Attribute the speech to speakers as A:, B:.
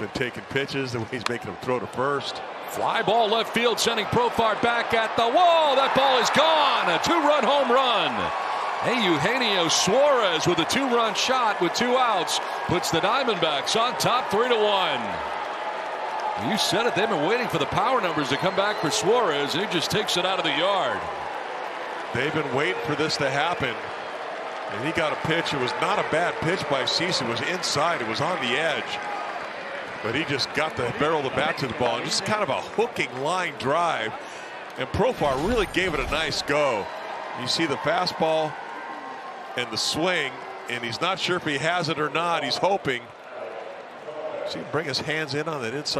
A: Been taking pitches, the way he's making them throw to first.
B: Fly ball left field, sending Profar back at the wall. That ball is gone. A two-run home run. Hey, Eugenio Suarez with a two-run shot with two outs puts the Diamondbacks on top, three to one. You said it. They've been waiting for the power numbers to come back for Suarez, and he just takes it out of the yard.
A: They've been waiting for this to happen. And he got a pitch. It was not a bad pitch by Cease. It was inside. It was on the edge. But he just got the barrel of the bat to the ball. And just kind of a hooking line drive. And Profar really gave it a nice go. You see the fastball and the swing. And he's not sure if he has it or not. He's hoping. See him bring his hands in on that inside.